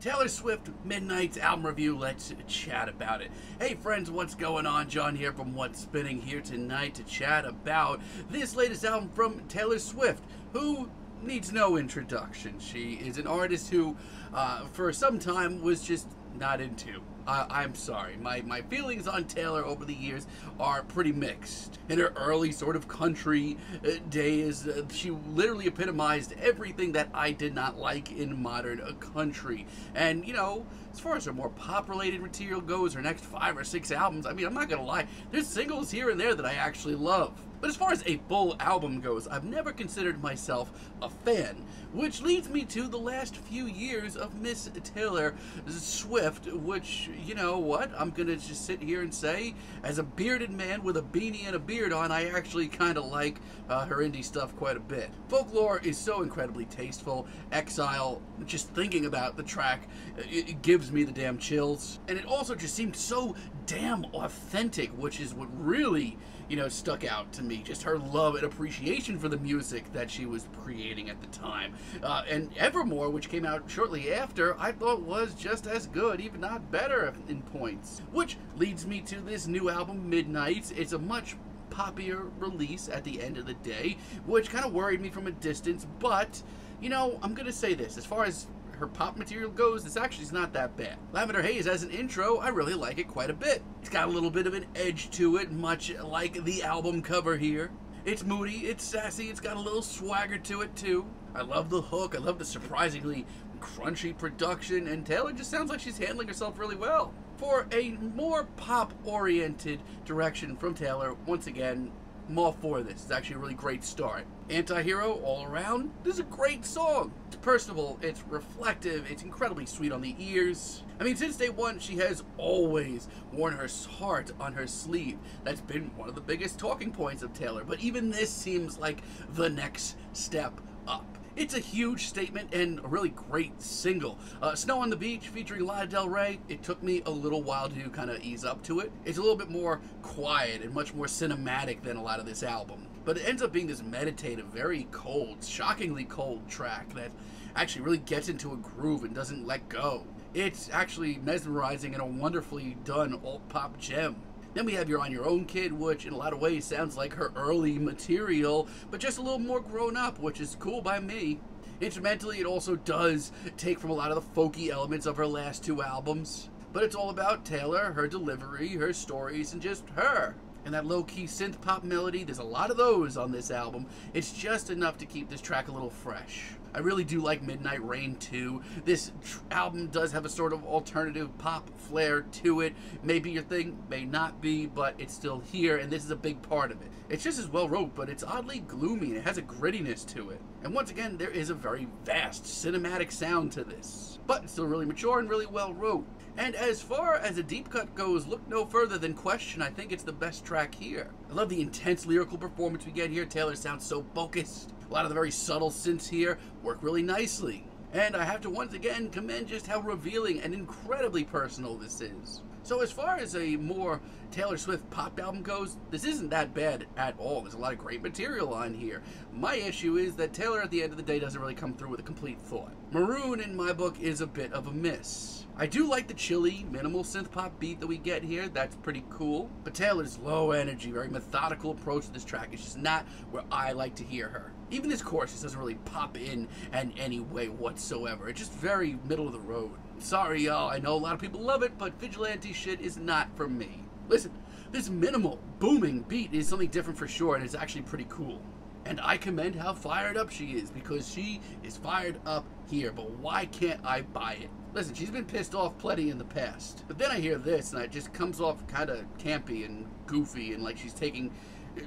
Taylor Swift Midnights album review. Let's chat about it. Hey, friends, what's going on? John here from What's Spinning here tonight to chat about this latest album from Taylor Swift, who needs no introduction. She is an artist who, uh, for some time, was just not into. Uh, I'm sorry. My, my feelings on Taylor over the years are pretty mixed. In her early sort of country uh, days, uh, she literally epitomized everything that I did not like in modern uh, country. And, you know, as far as her more pop related material goes, her next five or six albums, I mean, I'm not gonna lie, there's singles here and there that I actually love. But as far as a full album goes, I've never considered myself a fan, which leads me to the last few years of Miss Taylor Swift, which, you know what, I'm gonna just sit here and say, as a bearded man with a beanie and a beard on, I actually kind of like uh, her indie stuff quite a bit. Folklore is so incredibly tasteful. Exile, just thinking about the track, it, it gives me the damn chills. And it also just seemed so damn authentic, which is what really you know, stuck out to me. Just her love and appreciation for the music that she was creating at the time. Uh, and Evermore, which came out shortly after, I thought was just as good, even not better in points. Which leads me to this new album, Midnight. It's a much poppier release at the end of the day, which kind of worried me from a distance, but, you know, I'm going to say this. As far as her pop material goes, this actually is not that bad. Lavender Haze as an intro, I really like it quite a bit. It's got a little bit of an edge to it, much like the album cover here. It's moody, it's sassy, it's got a little swagger to it too. I love the hook, I love the surprisingly crunchy production, and Taylor just sounds like she's handling herself really well. For a more pop oriented direction from Taylor, once again, I'm all for this. It's actually a really great start. Anti-hero all around. This is a great song. It's personable, it's reflective, it's incredibly sweet on the ears. I mean, since day one, she has always worn her heart on her sleeve. That's been one of the biggest talking points of Taylor. But even this seems like the next step up. It's a huge statement and a really great single. Uh, Snow on the Beach featuring Lana Del Rey, it took me a little while to kind of ease up to it. It's a little bit more quiet and much more cinematic than a lot of this album. But it ends up being this meditative, very cold, shockingly cold track that actually really gets into a groove and doesn't let go. It's actually mesmerizing and a wonderfully done alt pop gem. Then we have You're On Your Own Kid, which in a lot of ways sounds like her early material, but just a little more grown up, which is cool by me. Instrumentally, it also does take from a lot of the folky elements of her last two albums, but it's all about Taylor, her delivery, her stories, and just her. And that low key synth pop melody, there's a lot of those on this album. It's just enough to keep this track a little fresh. I really do like Midnight Rain too. This album does have a sort of alternative pop flair to it. Maybe your thing, may not be, but it's still here, and this is a big part of it. It's just as well wrote, but it's oddly gloomy and it has a grittiness to it. And once again, there is a very vast cinematic sound to this, but it's still really mature and really well wrote. And as far as a deep cut goes, look no further than Question. I think it's the best track here. I love the intense lyrical performance we get here. Taylor sounds so focused. A lot of the very subtle synths here work really nicely. And I have to once again commend just how revealing and incredibly personal this is. So as far as a more Taylor Swift pop album goes, this isn't that bad at all. There's a lot of great material on here. My issue is that Taylor at the end of the day doesn't really come through with a complete thought. Maroon in my book is a bit of a miss. I do like the chilly, minimal synth pop beat that we get here. That's pretty cool. But Taylor's low energy, very methodical approach to this track is just not where I like to hear her. Even this chorus just doesn't really pop in in any way whatsoever. It's just very middle of the road. Sorry, y'all. I know a lot of people love it, but vigilante shit is not for me. Listen, this minimal, booming beat is something different for sure, and it's actually pretty cool. And I commend how fired up she is because she is fired up here. But why can't I buy it? Listen, she's been pissed off plenty in the past. But then I hear this, and it just comes off kind of campy and goofy, and like she's taking eh,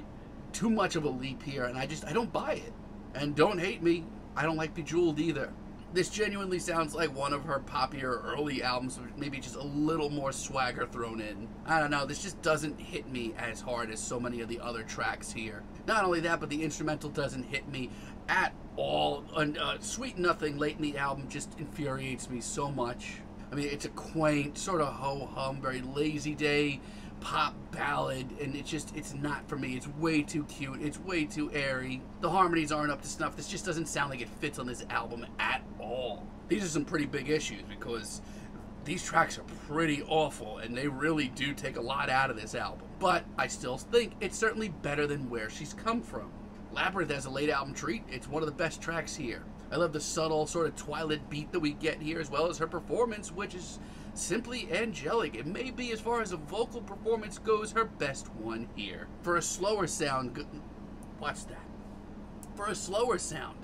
too much of a leap here, and I just I don't buy it. And don't hate me, I don't like Bejeweled either. This genuinely sounds like one of her poppier early albums, with maybe just a little more swagger thrown in. I don't know, this just doesn't hit me as hard as so many of the other tracks here. Not only that, but the instrumental doesn't hit me at all. Uh, Sweet Nothing late in the album just infuriates me so much. I mean, it's a quaint, sort of ho hum, very lazy day pop ballad, and it's just it's not for me. It's way too cute. It's way too airy. The harmonies aren't up to snuff. This just doesn't sound like it fits on this album at all. These are some pretty big issues because these tracks are pretty awful and they really do take a lot out of this album. But I still think it's certainly better than where she's come from. Labyrinth as a late album treat, it's one of the best tracks here. I love the subtle sort of twilight beat that we get here as well as her performance, which is simply angelic. It may be, as far as a vocal performance goes, her best one here. For a slower sound, watch that. For a slower sound,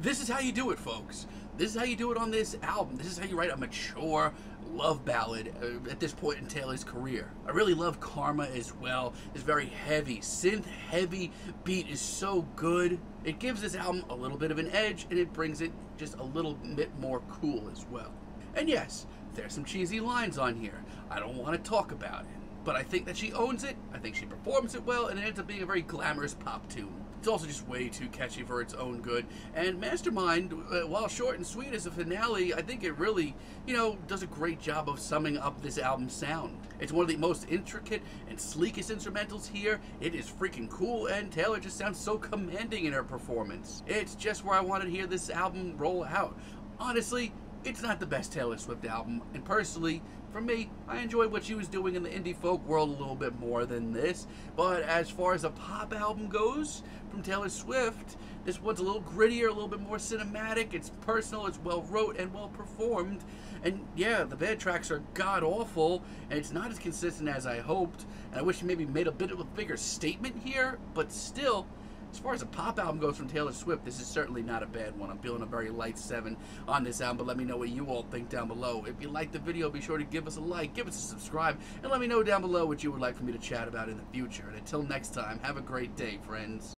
this is how you do it, folks. This is how you do it on this album. This is how you write a mature love ballad uh, at this point in Taylor's career. I really love Karma as well. It's very heavy, synth heavy beat is so good. It gives this album a little bit of an edge and it brings it just a little bit more cool as well. And yes, there's some cheesy lines on here. I don't want to talk about it. But I think that she owns it, I think she performs it well, and it ends up being a very glamorous pop tune. It's also just way too catchy for its own good. And Mastermind, uh, while short and sweet as a finale, I think it really, you know, does a great job of summing up this album's sound. It's one of the most intricate and sleekest instrumentals here. It is freaking cool, and Taylor just sounds so commanding in her performance. It's just where I wanted to hear this album roll out. Honestly, it's not the best Taylor Swift album, and personally, for me, I enjoyed what she was doing in the indie folk world a little bit more than this. But as far as a pop album goes from Taylor Swift, this one's a little grittier, a little bit more cinematic. It's personal, it's well wrote and well performed. And yeah, the bad tracks are god awful, and it's not as consistent as I hoped. And I wish he maybe made a bit of a bigger statement here, but still, as far as a pop album goes from Taylor Swift, this is certainly not a bad one. I'm feeling a very light 7 on this album, but let me know what you all think down below. If you liked the video, be sure to give us a like, give us a subscribe, and let me know down below what you would like for me to chat about in the future. And until next time, have a great day, friends.